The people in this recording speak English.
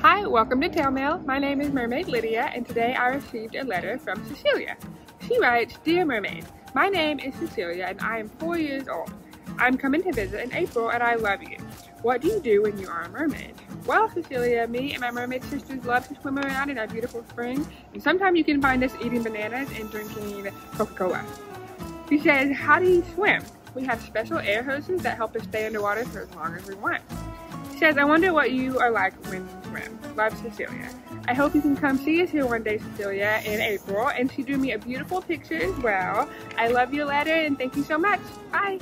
Hi, welcome to Tail Mail. My name is Mermaid Lydia, and today I received a letter from Cecilia. She writes, Dear Mermaid, my name is Cecilia and I am four years old. I'm coming to visit in April and I love you. What do you do when you are a mermaid? Well, Cecilia, me and my mermaid sisters love to swim around in our beautiful spring, and sometimes you can find us eating bananas and drinking Coca-Cola. She says, how do you swim? We have special air hoses that help us stay underwater for as long as we want. She says, I wonder what you are like when swim. Love, Cecilia. I hope you can come see us here one day, Cecilia, in April. And she drew me a beautiful picture as well. I love your letter and thank you so much. Bye.